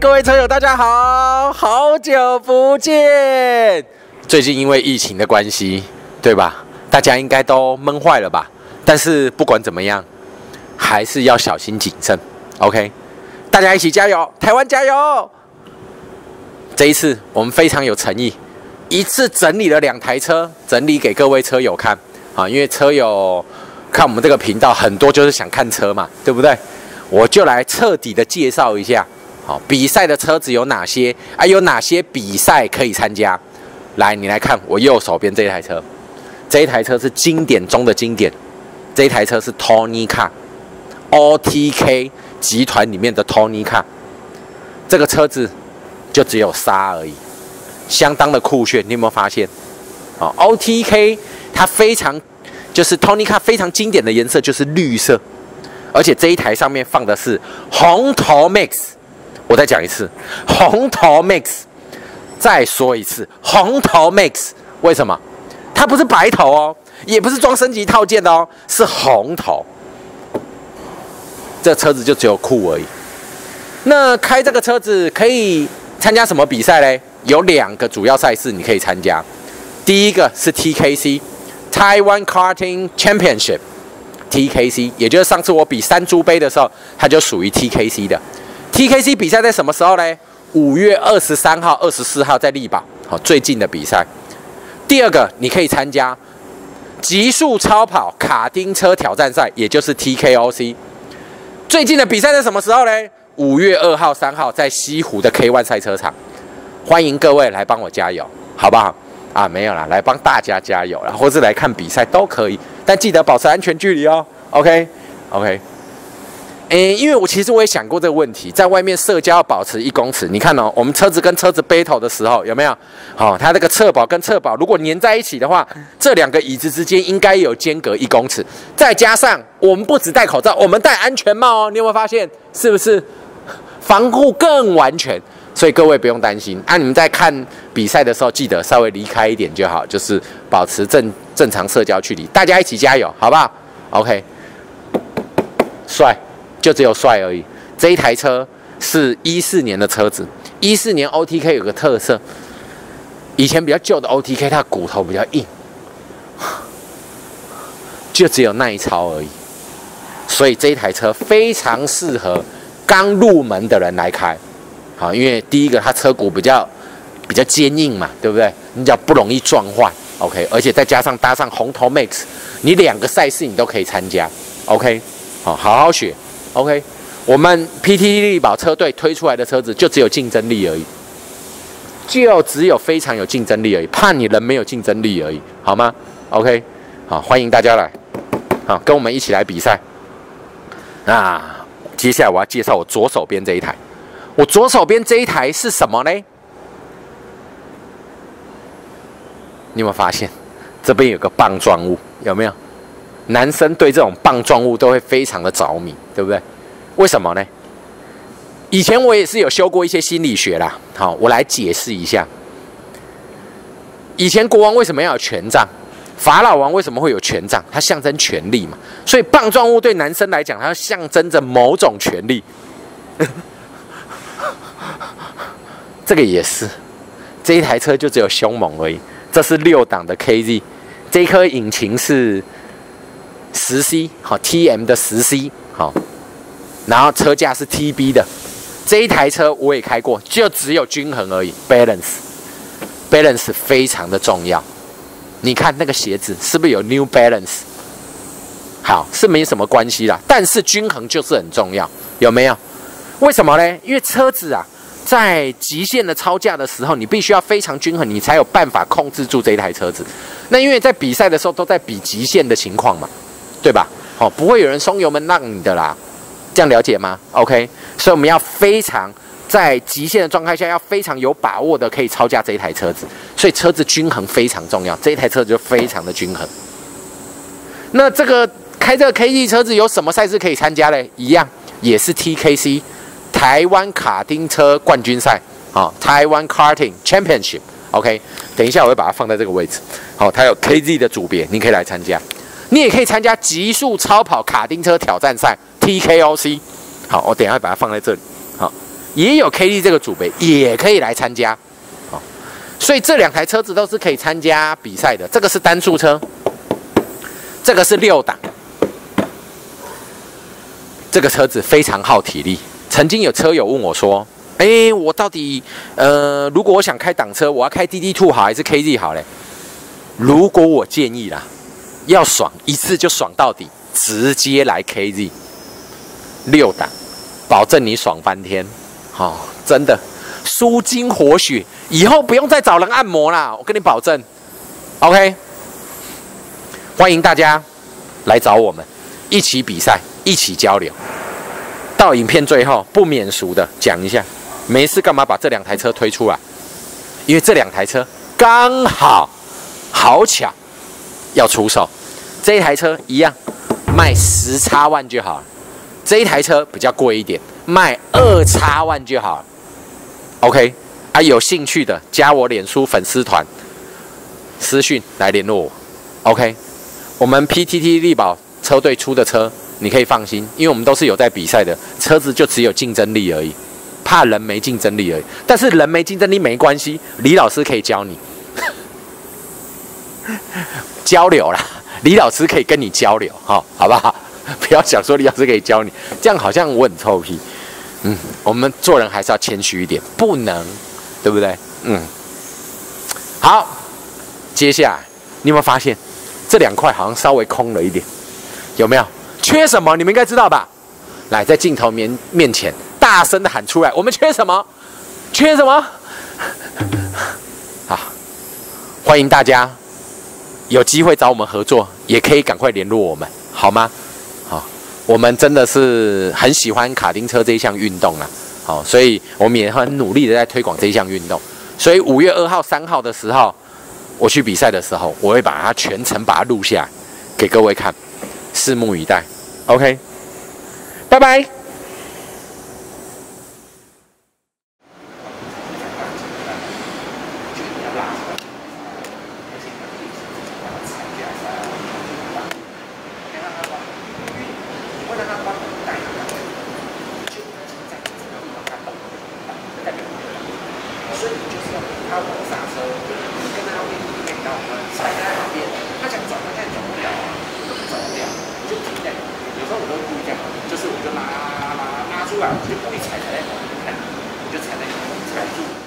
各位车友，大家好，好久不见。最近因为疫情的关系，对吧？大家应该都闷坏了吧？但是不管怎么样，还是要小心谨慎。OK，大家一起加油，台湾加油！这一次我们非常有诚意，一次整理了两台车，整理给各位车友看啊。因为车友看我们这个频道很多就是想看车嘛，对不对？我就来彻底的介绍一下。好，比赛的车子有哪些？啊，有哪些比赛可以参加？来，你来看我右手边这台车，这一台车是经典中的经典，这一台车是 Tony Car，OTK 集团里面的 Tony Car，这个车子就只有沙而已，相当的酷炫，你有没有发现？哦，OTK 它非常就是 Tony Car 非常经典的颜色就是绿色，而且这一台上面放的是红头 Max。我再讲一次，红头 Max，再说一次，红头 Max，为什么？它不是白头哦，也不是装升级套件的哦，是红头。这车子就只有酷而已。那开这个车子可以参加什么比赛嘞？有两个主要赛事你可以参加。第一个是 TKC Taiwan Karting Championship，TKC，也就是上次我比山猪杯的时候，它就属于 TKC 的。TKC 比赛在什么时候呢？五月二十三号、二十四号在力宝，好，最近的比赛。第二个，你可以参加极速超跑卡丁车挑战赛，也就是 TKOC。最近的比赛在什么时候呢？五月二号、三号在西湖的 K ONE 赛车场，欢迎各位来帮我加油，好不好？啊，没有啦，来帮大家加油啦，或是来看比赛都可以，但记得保持安全距离哦。OK，OK。诶，因为我其实我也想过这个问题，在外面社交要保持一公尺。你看哦，我们车子跟车子 battle 的时候有没有？好，它这个侧保跟侧保如果粘在一起的话，这两个椅子之间应该有间隔一公尺。再加上我们不只戴口罩，我们戴安全帽哦。你有没有发现？是不是防护更完全？所以各位不用担心。啊，你们在看比赛的时候，记得稍微离开一点就好，就是保持正正常社交距离。大家一起加油，好不好？OK，帅。就只有帅而已。这一台车是一四年的车子，一四年 OTK 有个特色，以前比较旧的 OTK 它骨头比较硬，就只有耐操而已。所以这一台车非常适合刚入门的人来开，好，因为第一个它车骨比较比较坚硬嘛，对不对？你较不容易撞坏，OK。而且再加上搭上红头 Max，你两个赛事你都可以参加，OK。好，好好学。OK，我们 PTT 力宝车队推出来的车子就只有竞争力而已，就只有非常有竞争力而已，怕你人没有竞争力而已，好吗？OK，好，欢迎大家来，好，跟我们一起来比赛。那接下来我要介绍我左手边这一台，我左手边这一台是什么呢？你有没有发现这边有个棒状物？有没有？男生对这种棒状物都会非常的着迷，对不对？为什么呢？以前我也是有修过一些心理学啦。好，我来解释一下。以前国王为什么要有权杖？法老王为什么会有权杖？它象征权力嘛。所以棒状物对男生来讲，它象征着某种权力。这个也是，这一台车就只有凶猛而已。这是六档的 KZ，这颗引擎是。十 C 好，T M 的十 C 好，然后车架是 T B 的，这一台车我也开过，就只有均衡而已，balance，balance 非常的重要。你看那个鞋子是不是有 New Balance？好，是没什么关系啦，但是均衡就是很重要，有没有？为什么呢？因为车子啊，在极限的超价的时候，你必须要非常均衡，你才有办法控制住这一台车子。那因为在比赛的时候都在比极限的情况嘛。对吧？好，不会有人松油门让你的啦，这样了解吗？OK，所以我们要非常在极限的状态下，要非常有把握的可以超驾这一台车子，所以车子均衡非常重要，这一台车子就非常的均衡。那这个开这个 KZ 车子有什么赛事可以参加嘞？一样也是 T K C 台湾卡丁车冠军赛，啊，台湾 Karting Championship，OK，等一下我会把它放在这个位置，好，它有 K Z 的组别，你可以来参加。你也可以参加极速超跑卡丁车挑战赛 TKOC，好，我等下把它放在这里。好，也有 K D 这个组别，也可以来参加。好，所以这两台车子都是可以参加比赛的。这个是单速车，这个是六档。这个车子非常耗体力。曾经有车友问我说：“哎，我到底呃，如果我想开挡车，我要开 D D Two 好还是 K Z 好嘞？”如果我建议啦，要爽一次就爽到底，直接来 K Z 六档，保证你爽翻天。好，真的舒筋活血，以后不用再找人按摩啦，我跟你保证。OK，欢迎大家来找我们一起比赛。一起交流，到影片最后不免俗的讲一下，没事干嘛把这两台车推出来？因为这两台车刚好好巧要出售，这一台车一样卖十差万就好了，这一台车比较贵一点，卖二叉万就好。OK，啊，有兴趣的加我脸书粉丝团私讯来联络我。OK，我们 PTT 力宝车队出的车。你可以放心，因为我们都是有在比赛的车子，就只有竞争力而已，怕人没竞争力而已。但是人没竞争力没关系，李老师可以教你 交流啦。李老师可以跟你交流，哈，好不好？不要想说李老师可以教你，这样好像我很臭屁。嗯，我们做人还是要谦虚一点，不能，对不对？嗯，好，接下来你有没有发现这两块好像稍微空了一点？有没有？缺什么？你们应该知道吧？来，在镜头面面前大声的喊出来：我们缺什么？缺什么？好，欢迎大家有机会找我们合作，也可以赶快联络我们，好吗？我们真的是很喜欢卡丁车这一项运动啊！好，所以我们也很努力的在推广这一项运动。所以五月二号、三号的时候，我去比赛的时候，我会把它全程把它录下来给各位看。拭目以待，OK，拜拜。所以你就是要他往刹车，你跟他后面一点到，踩在旁边，他想转，他现在转不了啊。走不了，我就停在。有时候我都会故意这样，就是我就拉拉拉拉出来，我就故意踩踩在旁边，看，我就踩在旁边踩住。